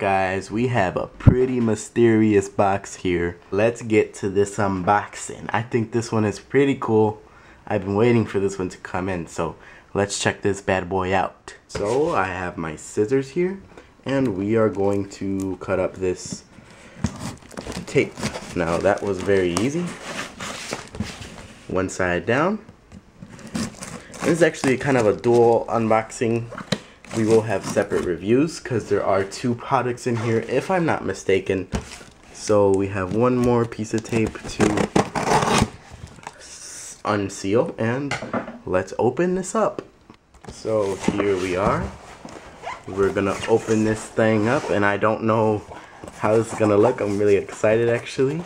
guys, we have a pretty mysterious box here. Let's get to this unboxing. I think this one is pretty cool. I've been waiting for this one to come in, so let's check this bad boy out. So I have my scissors here, and we are going to cut up this tape. Now that was very easy. One side down. This is actually kind of a dual unboxing we will have separate reviews because there are two products in here if I'm not mistaken. So we have one more piece of tape to unseal and let's open this up. So here we are. We're gonna open this thing up and I don't know how this is gonna look. I'm really excited actually.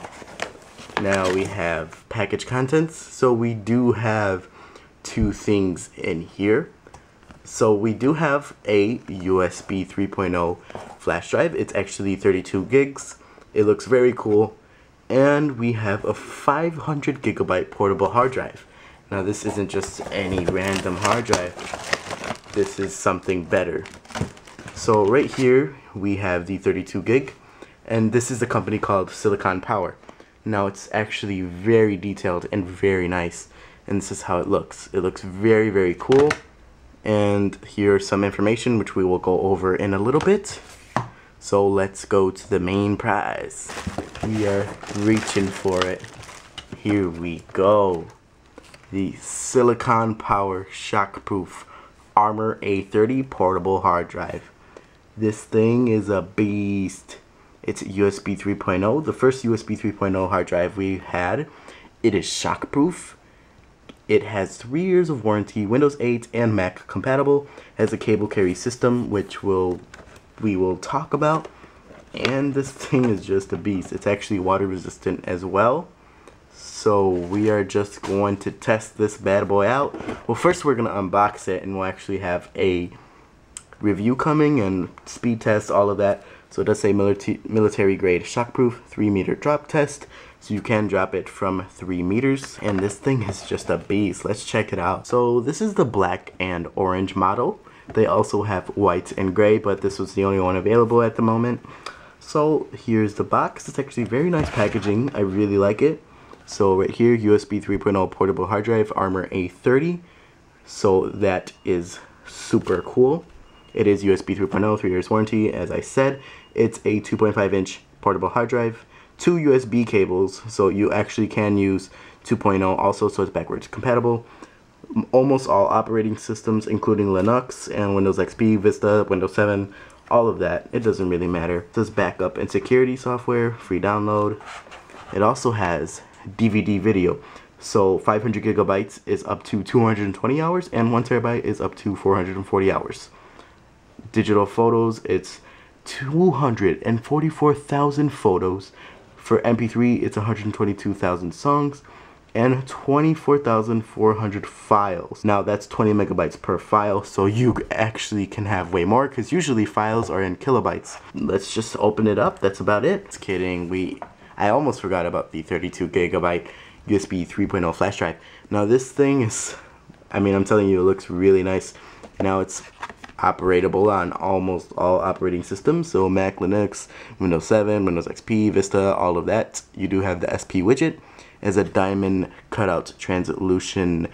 Now we have package contents. So we do have two things in here. So we do have a USB 3.0 flash drive. It's actually 32 gigs. It looks very cool. And we have a 500 gigabyte portable hard drive. Now this isn't just any random hard drive. This is something better. So right here we have the 32 gig and this is a company called Silicon Power. Now it's actually very detailed and very nice and this is how it looks. It looks very very cool and here's some information which we will go over in a little bit. So let's go to the main prize. We are reaching for it. Here we go. The Silicon Power Shockproof Armor A30 portable hard drive. This thing is a beast. It's USB 3.0, the first USB 3.0 hard drive we had. It is shockproof it has three years of warranty, Windows 8 and Mac compatible, has a cable carry system, which will we will talk about. And this thing is just a beast. It's actually water resistant as well. So we are just going to test this bad boy out. Well, first we're going to unbox it and we'll actually have a review coming and speed test, all of that. So it does say military grade shockproof, 3 meter drop test. So you can drop it from 3 meters. And this thing is just a beast. Let's check it out. So this is the black and orange model. They also have white and gray, but this was the only one available at the moment. So here's the box. It's actually very nice packaging. I really like it. So right here, USB 3.0 portable hard drive, Armor A30. So that is super cool. It is USB 3.0, 3 years warranty, as I said. It's a 2.5 inch portable hard drive, two USB cables, so you actually can use 2.0 also, so it's backwards compatible. Almost all operating systems, including Linux and Windows XP, Vista, Windows 7, all of that. It doesn't really matter. It does backup and security software, free download. It also has DVD video. So 500 gigabytes is up to 220 hours and 1 terabyte is up to 440 hours. Digital photos, it's 244,000 photos. For MP3, it's 122,000 songs and 24,400 files. Now that's 20 megabytes per file, so you actually can have way more because usually files are in kilobytes. Let's just open it up. That's about it. Just kidding. We I almost forgot about the 32 gigabyte USB 3.0 flash drive. Now this thing is I mean, I'm telling you, it looks really nice. Now it's operatable on almost all operating systems. So Mac, Linux, Windows 7, Windows XP, Vista, all of that. You do have the SP widget as a diamond cutout translucent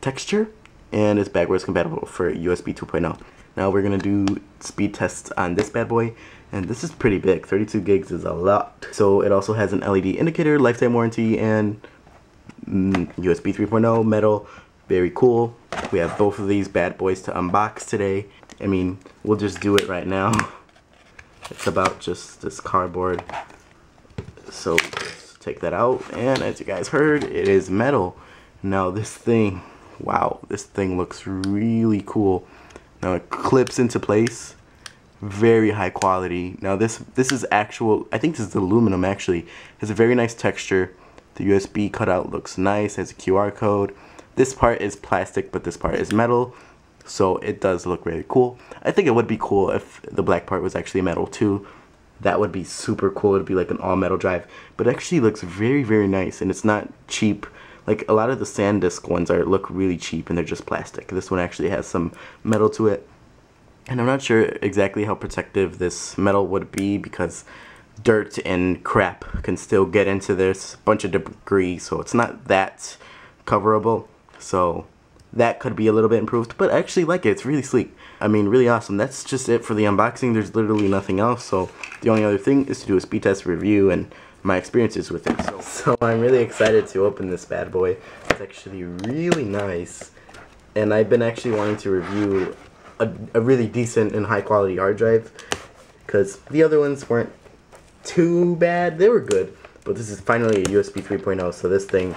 texture and it's backwards compatible for USB 2.0. Now we're gonna do speed tests on this bad boy and this is pretty big 32 gigs is a lot so it also has an LED indicator lifetime warranty and mm, USB 3.0 metal very cool we have both of these bad boys to unbox today I mean, we'll just do it right now. It's about just this cardboard. So take that out. And as you guys heard, it is metal. Now this thing, wow, this thing looks really cool. Now it clips into place. Very high quality. Now this this is actual, I think this is aluminum actually. It has a very nice texture. The USB cutout looks nice, has a QR code. This part is plastic, but this part is metal. So it does look really cool. I think it would be cool if the black part was actually metal too. That would be super cool. It'd be like an all metal drive. But it actually looks very, very nice and it's not cheap. Like a lot of the SanDisk ones are look really cheap and they're just plastic. This one actually has some metal to it. And I'm not sure exactly how protective this metal would be because dirt and crap can still get into this bunch of debris so it's not that coverable so that could be a little bit improved but I actually like it. It's really sleek. I mean really awesome. That's just it for the unboxing. There's literally nothing else. So the only other thing is to do a speed test review and my experiences with it. So, so I'm really excited to open this bad boy. It's actually really nice. And I've been actually wanting to review a, a really decent and high quality hard drive because the other ones weren't too bad. They were good, but this is finally a USB 3.0, so this thing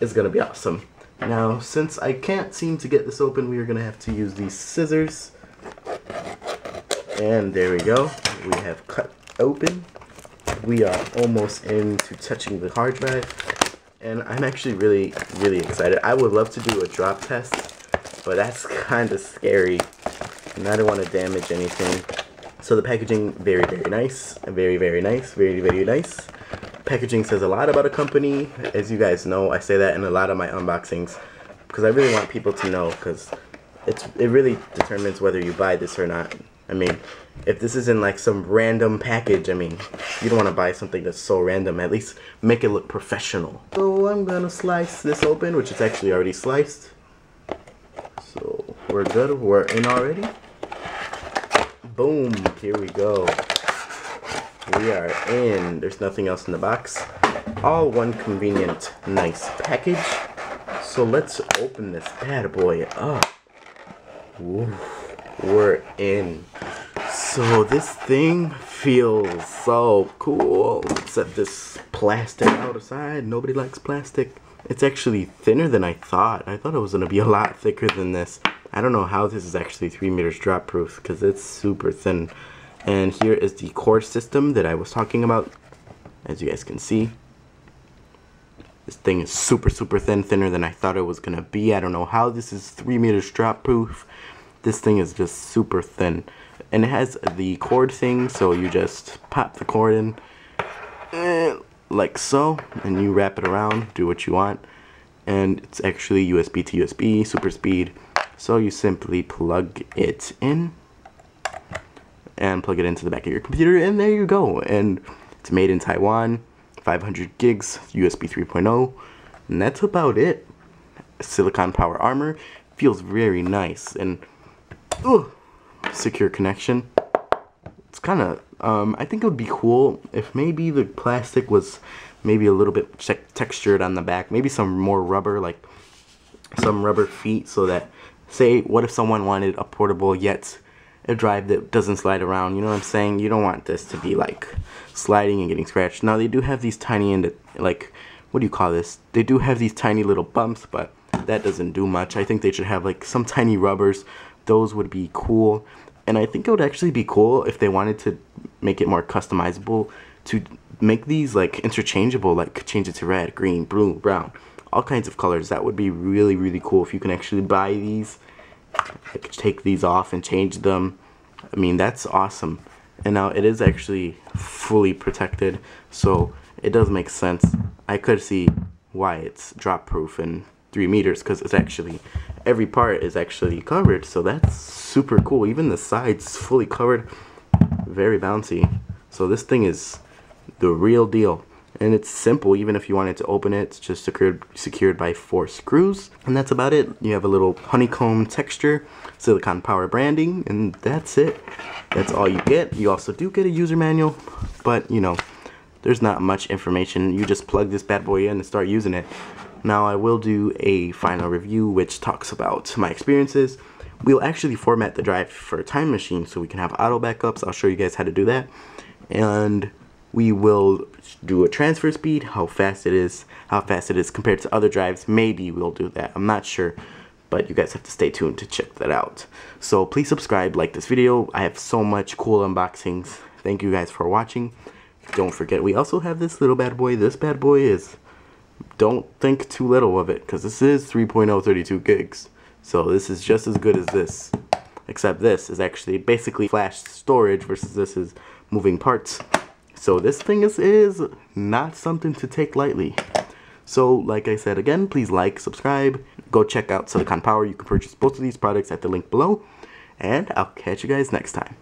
is going to be awesome. Now, since I can't seem to get this open, we are going to have to use these scissors. And there we go. We have cut open. We are almost into touching the hard drive. And I'm actually really, really excited. I would love to do a drop test, but that's kind of scary. And I don't want to damage anything. So the packaging, very, very nice. Very, very nice. Very, very nice. Packaging says a lot about a company. As you guys know, I say that in a lot of my unboxings because I really want people to know because it's it really determines whether you buy this or not. I mean, if this is in like some random package, I mean, you don't want to buy something that's so random. At least make it look professional. So I'm gonna slice this open, which is actually already sliced. So we're good. We're in already. Boom, here we go. We are in. There's nothing else in the box. All one convenient, nice package. So let's open this bad boy up. we're in. So this thing feels so cool. Except this plastic outside. Nobody likes plastic. It's actually thinner than I thought. I thought it was going to be a lot thicker than this. I don't know how this is actually 3 meters drop proof because it's super thin. And here is the cord system that I was talking about. As you guys can see. This thing is super, super thin, thinner than I thought it was going to be. I don't know how this is 3 meters drop proof. This thing is just super thin. And it has the cord thing, so you just pop the cord in. Eh, like so. And you wrap it around, do what you want. And it's actually USB to USB, super speed. So you simply plug it in and plug it into the back of your computer and there you go. And it's made in Taiwan, 500 gigs, USB 3.0, and that's about it. Silicon power armor feels very nice and ugh, secure connection. It's kind of, um, I think it would be cool if maybe the plastic was maybe a little bit textured on the back, maybe some more rubber, like some rubber feet so that say what if someone wanted a portable yet a drive that doesn't slide around you know what i'm saying? You don't want this to be like sliding and getting scratched. Now they do have these tiny and like what do you call this? They do have these tiny little bumps but that doesn't do much. I think they should have like some tiny rubbers. Those would be cool. And i think it would actually be cool if they wanted to make it more customizable to make these like interchangeable like change it to red green blue brown all kinds of colors. That would be really, really cool if you can actually buy these. Like take these off and change them. I mean, that's awesome. And now it is actually fully protected, so it does make sense. I could see why it's drop proof and three meters because it's actually every part is actually covered so that's super cool even the sides fully covered very bouncy so this thing is the real deal and it's simple even if you wanted to open it it's just secured secured by four screws. And that's about it. You have a little honeycomb texture silicon power branding and that's it. That's all you get. You also do get a user manual but you know there's not much information. You just plug this bad boy in and start using it. Now I will do a final review which talks about my experiences. We'll actually format the drive for a time machine so we can have auto backups. I'll show you guys how to do that. And we will do a transfer speed, how fast it is, how fast it is compared to other drives. Maybe we'll do that. I'm not sure, but you guys have to stay tuned to check that out. So please subscribe, like this video. I have so much cool unboxings. Thank you guys for watching. Don't forget, we also have this little bad boy. This bad boy is, don't think too little of it, because this is 3.0 32 gigs. So this is just as good as this, except this is actually basically flash storage versus this is moving parts. So this thing is, is not something to take lightly. So like I said again, please like, subscribe, go check out Silicon Power. You can purchase both of these products at the link below. And I'll catch you guys next time.